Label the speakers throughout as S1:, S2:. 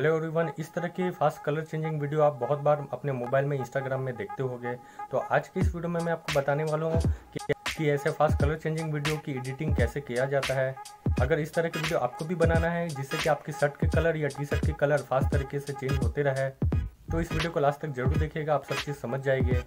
S1: Hello everyone इस तरह की फास्ट कलर चेंजिंग वीडियो आप बहुत बार अपने मोबाइल में इंस्टाग्राम में देखते होंगे। तो आज की इस वीडियो में मैं आपको बताने वाला हूँ कि, कि ऐसे फास्ट कलर चेंजिंग वीडियो की एडिटिंग कैसे किया जाता है। अगर इस तरह की वीडियो आपको भी बनाना है जिससे कि आपकी शर्ट के कलर या टी शर्ट के कलर फास्ट तरीके से चेंज होते रहे तो इस वीडियो को लास्ट तक ज़रूर देखिएगा आप सब चीज़ समझ जाएँगे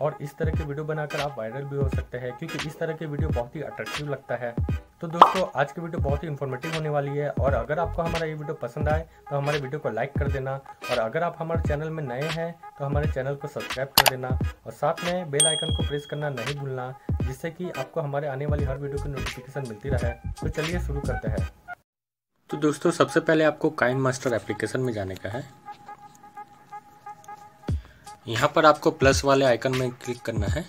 S1: और इस तरह की वीडियो बनाकर आप वायरल भी हो सकते हैं क्योंकि इस तरह की वीडियो बहुत ही अट्रैक्टिव लगता है। तो दोस्तों, आज की वीडियो बहुत ही इन्फॉर्मेटिव होने वाली है और अगर आपको हमारा ये वीडियो पसंद आए तो हमारे वीडियो को लाइक कर देना और अगर आप हमारे चैनल में नए हैं तो हमारे चैनल को सब्सक्राइब कर देना और साथ में बेल आइकन को प्रेस करना नहीं भूलना, जिससे कि आपको हमारे आने वाली हर वीडियो की नोटिफिकेशन मिलती रहे। तो चलिए शुरू करते हैं।
S2: तो दोस्तों, सबसे पहले आपको काइन मास्टर एप्लीकेशन में जाने का है। यहाँ पर आपको प्लस वाले आइकन में क्लिक करना है।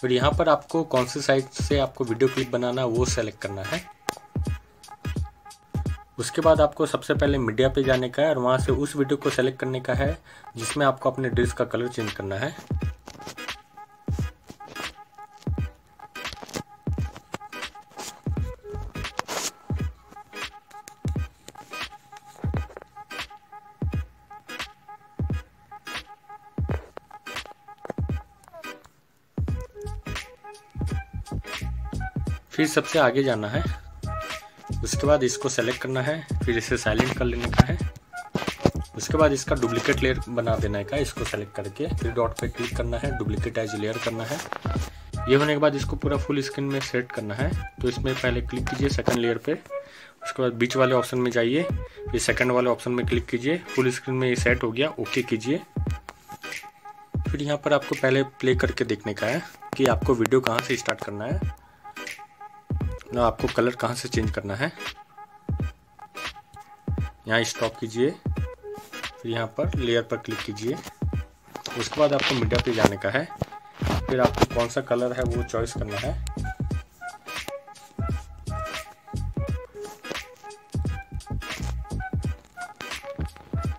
S2: फिर यहाँ पर आपको कौन सी साइट से आपको वीडियो क्लिप बनाना है, वो सेलेक्ट करना है। उसके बाद आपको सबसे पहले मीडिया पे जाने का है और वहाँ से उस वीडियो को सेलेक्ट करने का है, जिसमें आपको अपने ड्रेस का कलर चेंज करना है। फिर सबसे आगे जाना है। उसके बाद इसको सेलेक्ट करना है, फिर इसे साइलेंट कर लेने का है। उसके बाद इसका डुप्लीकेट लेयर बना देने का, इसको सेलेक्ट करके। फिर डॉट पे क्लिक करना है डुप्लीकेट एज लेयर करना है। ये होने के बाद इसको पूरा फुल स्क्रीन में सेट करना है। तो इसमें पहले क्लिक कीजिए सेकंड लेयर पे। उसके बाद बीच वाले ऑप्शन में जाइए। फिर सेकंड वाले ऑप्शन में क्लिक कीजिए। फुल स्क्रीन में ये सेट हो गया ओके कीजिए। फिर यहाँ पर आपको पहले प्ले करके देखने का है कि आपको वीडियो कहाँ से स्टार्ट करना है। ना, आपको कलर कहाँ से चेंज करना है? यहाँ स्टॉप कीजिए। फिर यहाँ पर लेयर पर क्लिक कीजिए। उसके बाद आपको मीडिया पे जाने का है। फिर आपको कौन सा कलर है वो चॉइस करना है।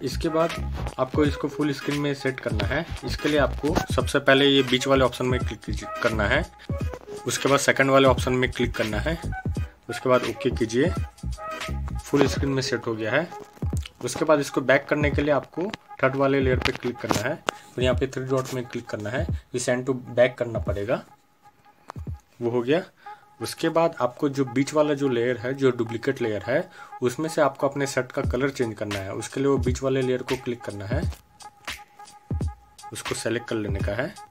S2: इसके बाद आपको इसको फुल स्क्रीन में सेट करना है। इसके लिए आपको सबसे पहले ये बीच वाले ऑप्शन में क्लिक करना है। उसके बाद सेकंड वाले ऑप्शन में क्लिक करना है। उसके बाद ओके कीजिए। फुल स्क्रीन में सेट हो गया है। उसके बाद इसको बैक करने के लिए आपको थर्ड वाले लेयर पे क्लिक करना है। फिर यहाँ पे थ्री डॉट में क्लिक करना है। ये सेंड टू बैक करना पड़ेगा। वो हो गया। उसके बाद आपको जो बीच वाला जो लेयर है, जो डुप्लीकेट लेयर है, उसमें से आपको अपने शर्ट का कलर चेंज करना है। उसके लिए वो बीच वाले लेयर को क्लिक करना है। उसको सेलेक्ट कर लेने का है।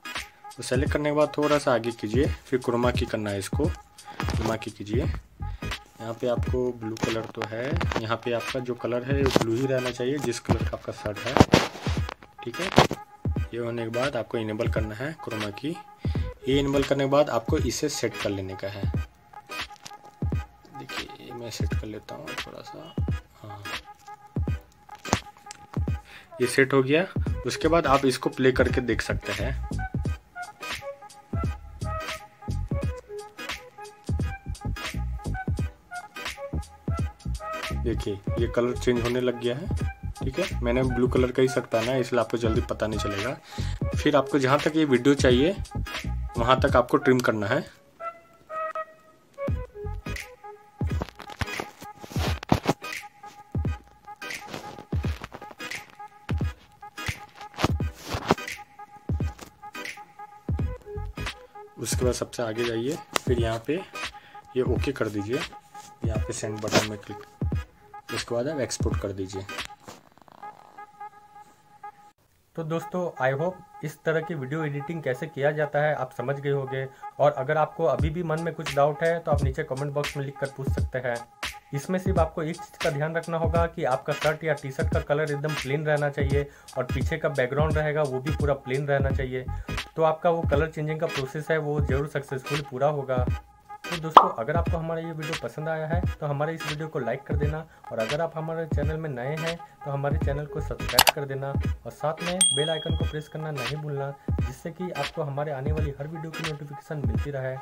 S2: तो सेलेक्ट करने के बाद थोड़ा सा आगे कीजिए, फिर क्रोमा की करना है इसको। क्रोमा की कीजिए। यहाँ पे आपको ब्लू कलर तो है। यहाँ पे आपका जो कलर है, वो ब्लू ही रहना चाहिए, जिस कलर का आपका शर्ट है। ठीक है? ये होने के बाद आपको इनेबल करना है क्रोमा की। ये इनेबल करने के बाद आपको इसे सेट कर लेने का है। देखिए मैं सेट कर लेता हूँ थोड़ा सा। हाँ। ये सेट हो गया। उसके बाद आप इसको प्ले करके देख सकते हैं। देखिए, ये कलर चेंज होने लग गया है, ठीक है? मैंने ब्लू कलर का ही शर्ट पहना है, इसलिए आपको जल्दी पता नहीं चलेगा। फिर आपको जहाँ तक ये वीडियो चाहिए, वहाँ तक आपको ट्रिम करना है। उसके बाद सबसे आगे जाइए, फिर यहाँ पे ये ओके कर दीजिए। यहाँ पे सेंड बटन में क्लिक उसके बाद आप एक्सपोर्ट कर दीजिए।
S1: तो दोस्तों आई होप इस तरह की वीडियो एडिटिंग कैसे किया जाता है, आप समझ गए होंगे। और अगर आपको अभी भी मन में कुछ डाउट है तो आप नीचे कमेंट बॉक्स में लिख कर पूछ सकते हैं। इसमें सिर्फ़ आपको एक चीज़ का ध्यान रखना होगा कि आपका शर्ट या टी शर्ट का कलर एकदम प्लेन रहना चाहिए और पीछे का बैकग्राउंड रहेगा, वो भी पूरा प्लेन रहना चाहिए। तो आपका वो कलर चेंजिंग का प्रोसेस है, वो ज़रूर सक्सेसफुल पूरा होगा। तो दोस्तों, अगर आपको हमारा ये वीडियो पसंद आया है तो हमारे इस वीडियो को लाइक कर देना और अगर आप हमारे चैनल में नए हैं तो हमारे चैनल को सब्सक्राइब कर देना और साथ में बेल आइकन को प्रेस करना नहीं भूलना, जिससे कि आपको हमारे आने वाली हर वीडियो की नोटिफिकेशन मिलती रहे।